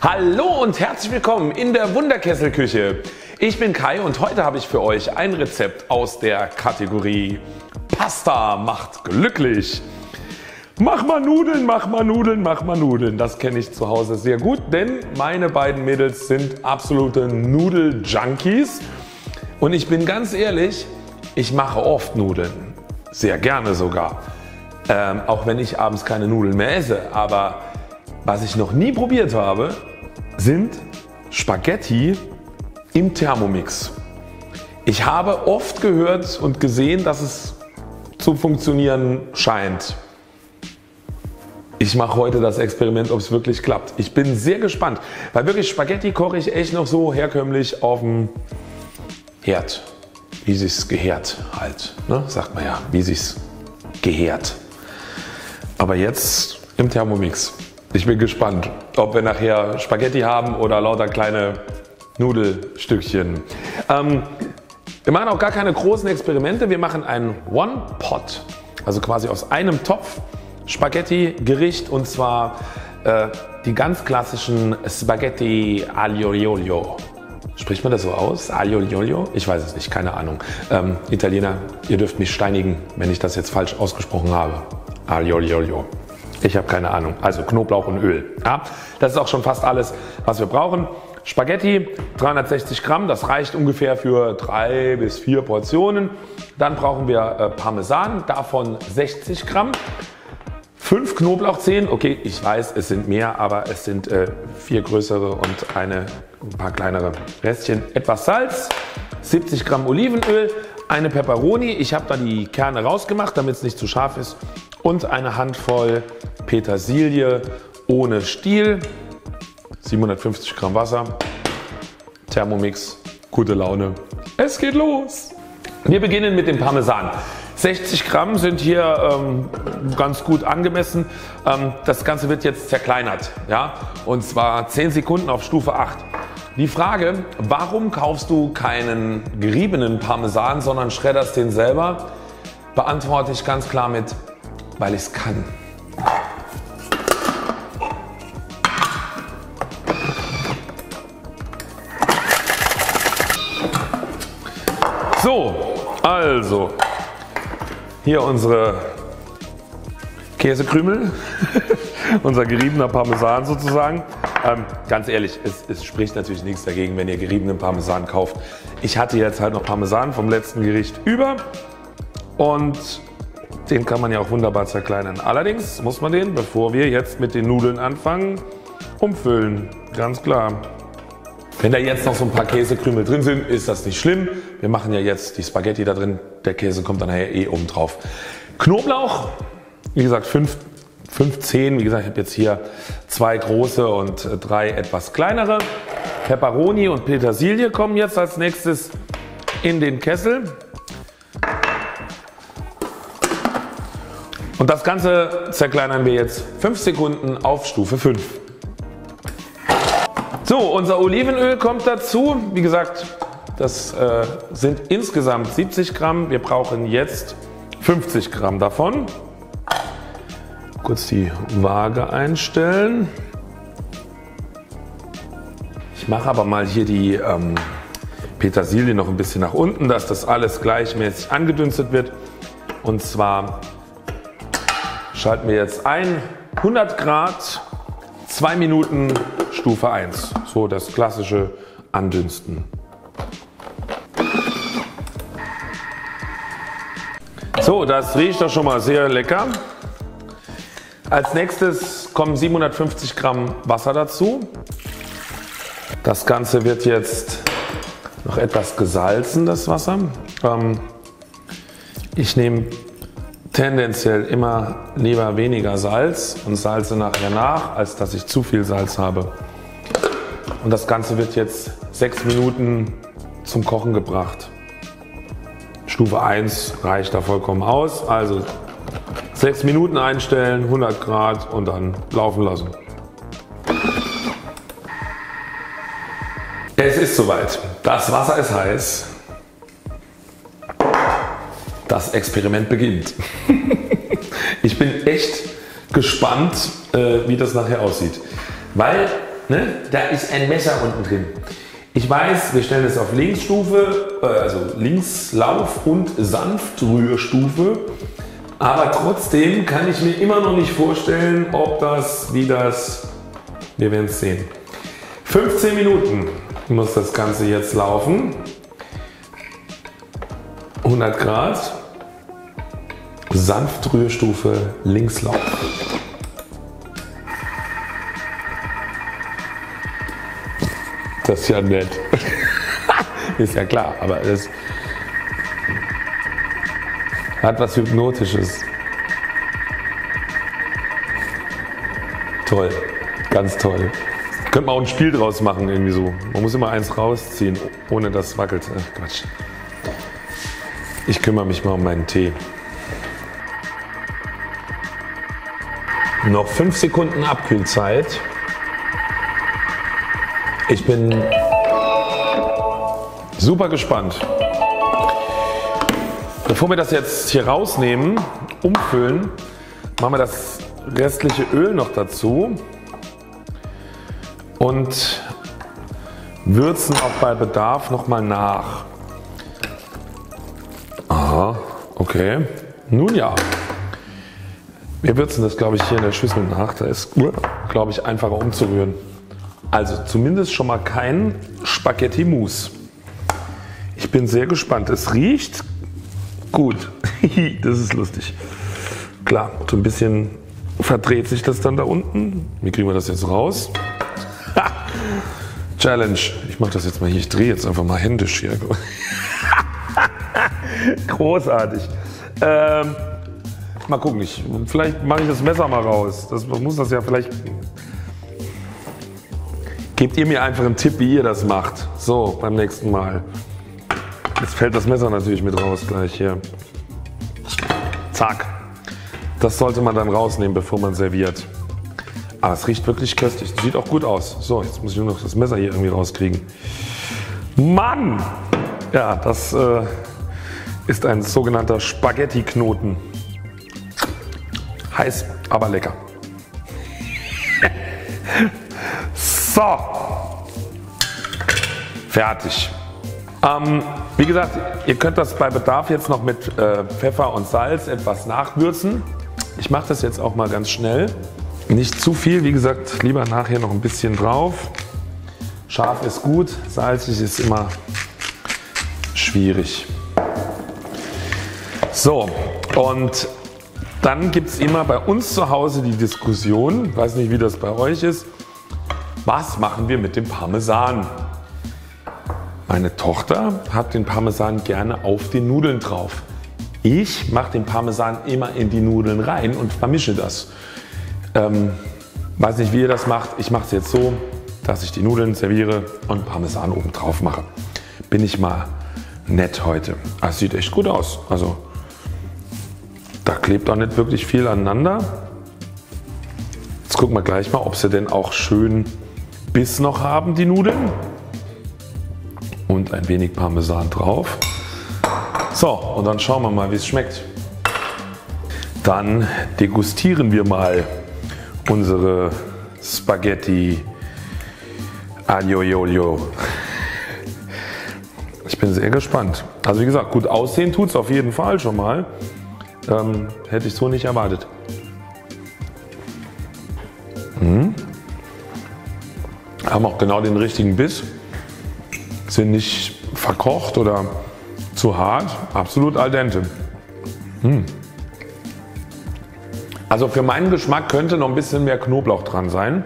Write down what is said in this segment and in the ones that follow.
Hallo und herzlich willkommen in der Wunderkesselküche. Ich bin Kai und heute habe ich für euch ein Rezept aus der Kategorie Pasta macht glücklich. Mach mal Nudeln, mach mal Nudeln, mach mal Nudeln. Das kenne ich zu Hause sehr gut, denn meine beiden Mädels sind absolute Nudel-Junkies. Und ich bin ganz ehrlich, ich mache oft Nudeln. Sehr gerne sogar. Ähm, auch wenn ich abends keine Nudeln mehr esse. Aber was ich noch nie probiert habe, sind Spaghetti im Thermomix. Ich habe oft gehört und gesehen, dass es zu funktionieren scheint. Ich mache heute das Experiment, ob es wirklich klappt. Ich bin sehr gespannt, weil wirklich Spaghetti koche ich echt noch so herkömmlich auf dem Herd. Wie sich's gehärt halt, ne? sagt man ja, wie sich's gehärt. Aber jetzt im Thermomix. Ich bin gespannt, ob wir nachher Spaghetti haben oder lauter kleine Nudelstückchen. Ähm, wir machen auch gar keine großen Experimente. Wir machen ein One-Pot, also quasi aus einem Topf Spaghetti-Gericht und zwar äh, die ganz klassischen Spaghetti aglio olio. Spricht man das so aus? Aglio olio? Ich weiß es nicht, keine Ahnung. Ähm, Italiener, ihr dürft mich steinigen, wenn ich das jetzt falsch ausgesprochen habe. Aglio olio. Ich habe keine Ahnung. Also Knoblauch und Öl. Ja, das ist auch schon fast alles, was wir brauchen. Spaghetti 360 Gramm, das reicht ungefähr für drei bis vier Portionen. Dann brauchen wir äh, Parmesan, davon 60 Gramm. 5 Knoblauchzehen, okay, ich weiß, es sind mehr, aber es sind äh, vier größere und eine, ein paar kleinere Restchen. Etwas Salz, 70 Gramm Olivenöl, eine Peperoni, ich habe da die Kerne rausgemacht, damit es nicht zu scharf ist und eine Handvoll Petersilie ohne Stiel, 750 Gramm Wasser, Thermomix, gute Laune. Es geht los! Wir beginnen mit dem Parmesan. 60 Gramm sind hier ähm, ganz gut angemessen. Ähm, das Ganze wird jetzt zerkleinert. Ja? Und zwar 10 Sekunden auf Stufe 8. Die Frage, warum kaufst du keinen geriebenen Parmesan, sondern schredderst den selber, beantworte ich ganz klar mit, weil ich es kann. So, also hier unsere Käsekrümel, unser geriebener Parmesan sozusagen. Ähm, ganz ehrlich, es, es, spricht natürlich nichts dagegen, wenn ihr geriebenen Parmesan kauft. Ich hatte jetzt halt noch Parmesan vom letzten Gericht über und den kann man ja auch wunderbar zerkleinern. Allerdings muss man den, bevor wir jetzt mit den Nudeln anfangen, umfüllen. Ganz klar. Wenn da jetzt noch so ein paar Käsekrümel drin sind, ist das nicht schlimm. Wir machen ja jetzt die Spaghetti da drin. Der Käse kommt dann nachher eh oben drauf. Knoblauch, wie gesagt 5, 10. Wie gesagt, ich habe jetzt hier zwei große und drei etwas kleinere. Peperoni und Petersilie kommen jetzt als nächstes in den Kessel. Und das Ganze zerkleinern wir jetzt 5 Sekunden auf Stufe 5. So, unser Olivenöl kommt dazu. Wie gesagt, das äh, sind insgesamt 70 Gramm. Wir brauchen jetzt 50 Gramm davon. Kurz die Waage einstellen. Ich mache aber mal hier die ähm, Petersilie noch ein bisschen nach unten, dass das alles gleichmäßig angedünstet wird. Und zwar schalten wir jetzt ein 100 Grad, 2 Minuten Stufe 1. So das klassische Andünsten. So, das riecht doch schon mal sehr lecker. Als nächstes kommen 750 Gramm Wasser dazu. Das Ganze wird jetzt noch etwas gesalzen, das Wasser. Ähm, ich nehme tendenziell immer lieber weniger Salz und salze nachher nach, als dass ich zu viel Salz habe. Und das Ganze wird jetzt 6 Minuten zum Kochen gebracht. Stufe 1 reicht da vollkommen aus. Also 6 Minuten einstellen, 100 Grad und dann laufen lassen. Es ist soweit. Das Wasser ist heiß. Experiment beginnt. ich bin echt gespannt, äh, wie das nachher aussieht. Weil Ne? Da ist ein Messer unten drin. Ich weiß, wir stellen es auf Linksstufe, äh, also Linkslauf und Sanftrührstufe. Aber trotzdem kann ich mir immer noch nicht vorstellen, ob das wie das, wir werden es sehen. 15 Minuten muss das Ganze jetzt laufen. 100 Grad. Sanftrührstufe Linkslauf. Das ist ja nett. ist ja klar, aber es hat was Hypnotisches. Toll, ganz toll. Könnte man auch ein Spiel draus machen, irgendwie so. Man muss immer eins rausziehen, ohne dass es wackelt. Ach, Quatsch. Ich kümmere mich mal um meinen Tee. Noch fünf Sekunden Abkühlzeit. Ich bin super gespannt. Bevor wir das jetzt hier rausnehmen, umfüllen, machen wir das restliche Öl noch dazu und würzen auch bei Bedarf nochmal nach. Aha, okay. Nun ja. Wir würzen das, glaube ich, hier in der Schüssel nach. Da ist, glaube ich, einfacher umzurühren. Also zumindest schon mal kein Spaghetti Mousse. Ich bin sehr gespannt. Es riecht gut. das ist lustig. Klar, so ein bisschen verdreht sich das dann da unten. Wie kriegen wir das jetzt raus? Challenge. Ich mache das jetzt mal hier. Ich drehe jetzt einfach mal händisch hier. Großartig. Ähm, mal gucken. Ich, vielleicht mache ich das Messer mal raus. Das muss das ja vielleicht Gebt ihr mir einfach einen Tipp, wie ihr das macht. So, beim nächsten Mal. Jetzt fällt das Messer natürlich mit raus gleich hier. Zack. Das sollte man dann rausnehmen, bevor man serviert. Aber es riecht wirklich köstlich. Sieht auch gut aus. So, jetzt muss ich nur noch das Messer hier irgendwie rauskriegen. Mann! Ja, das äh, ist ein sogenannter Spaghetti-Knoten. Heiß, aber lecker. So, fertig. Ähm, wie gesagt, ihr könnt das bei Bedarf jetzt noch mit äh, Pfeffer und Salz etwas nachwürzen. Ich mache das jetzt auch mal ganz schnell. Nicht zu viel, wie gesagt, lieber nachher noch ein bisschen drauf. Scharf ist gut, salzig ist immer schwierig. So, und dann gibt es immer bei uns zu Hause die Diskussion, weiß nicht wie das bei euch ist, was machen wir mit dem Parmesan? Meine Tochter hat den Parmesan gerne auf den Nudeln drauf. Ich mache den Parmesan immer in die Nudeln rein und vermische das. Ähm, weiß nicht, wie ihr das macht. Ich mache es jetzt so, dass ich die Nudeln serviere und Parmesan oben drauf mache. Bin ich mal nett heute. Das sieht echt gut aus. Also da klebt auch nicht wirklich viel aneinander. Jetzt gucken wir gleich mal, ob sie denn auch schön Biss noch haben, die Nudeln. Und ein wenig Parmesan drauf. So, und dann schauen wir mal, wie es schmeckt. Dann degustieren wir mal unsere Spaghetti Aglio Ich bin sehr gespannt. Also wie gesagt, gut aussehen tut es auf jeden Fall schon mal. Ähm, hätte ich so nicht erwartet. Mmh haben auch genau den richtigen Biss, sind nicht verkocht oder zu hart, absolut al dente. Hm. Also für meinen Geschmack könnte noch ein bisschen mehr Knoblauch dran sein.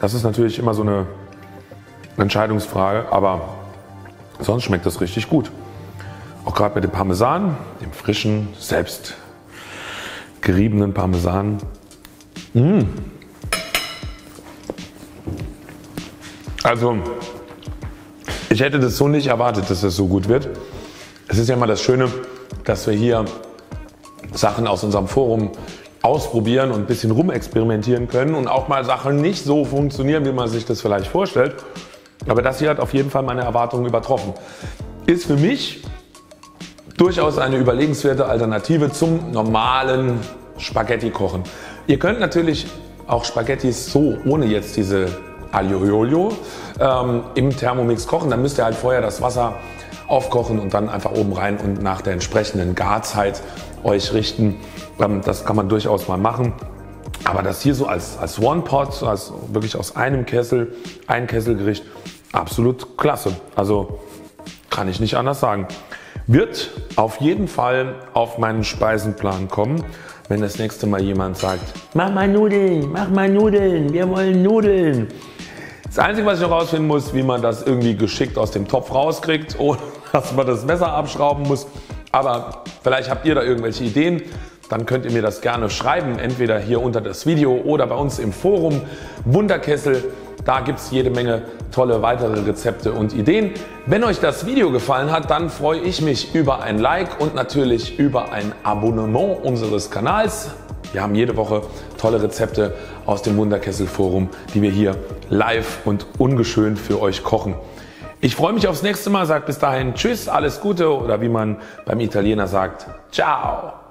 Das ist natürlich immer so eine Entscheidungsfrage, aber sonst schmeckt das richtig gut. Auch gerade mit dem Parmesan, dem frischen, selbst geriebenen Parmesan. Mmh. Also, ich hätte das so nicht erwartet, dass das so gut wird. Es ist ja mal das Schöne, dass wir hier Sachen aus unserem Forum ausprobieren und ein bisschen rumexperimentieren können und auch mal Sachen nicht so funktionieren, wie man sich das vielleicht vorstellt. Aber das hier hat auf jeden Fall meine Erwartungen übertroffen. Ist für mich durchaus eine überlegenswerte Alternative zum normalen Spaghetti kochen. Ihr könnt natürlich auch Spaghettis so ohne jetzt diese Aglio ähm, im Thermomix kochen. Dann müsst ihr halt vorher das Wasser aufkochen und dann einfach oben rein und nach der entsprechenden Garzeit euch richten. Ähm, das kann man durchaus mal machen. Aber das hier so als, als One-Pot, also wirklich aus einem Kessel, ein Kesselgericht, absolut klasse. Also kann ich nicht anders sagen. Wird auf jeden Fall auf meinen Speisenplan kommen, wenn das nächste Mal jemand sagt, mach mal Nudeln, mach mal Nudeln, wir wollen Nudeln. Das Einzige, was ich noch rausfinden muss, wie man das irgendwie geschickt aus dem Topf rauskriegt, ohne dass man das Messer abschrauben muss. Aber vielleicht habt ihr da irgendwelche Ideen. Dann könnt ihr mir das gerne schreiben, entweder hier unter das Video oder bei uns im Forum Wunderkessel. Da gibt es jede Menge tolle weitere Rezepte und Ideen. Wenn euch das Video gefallen hat, dann freue ich mich über ein Like und natürlich über ein Abonnement unseres Kanals. Wir haben jede Woche tolle Rezepte aus dem Wunderkessel Forum, die wir hier live und ungeschönt für euch kochen. Ich freue mich aufs nächste Mal, sagt bis dahin Tschüss, alles Gute oder wie man beim Italiener sagt, Ciao.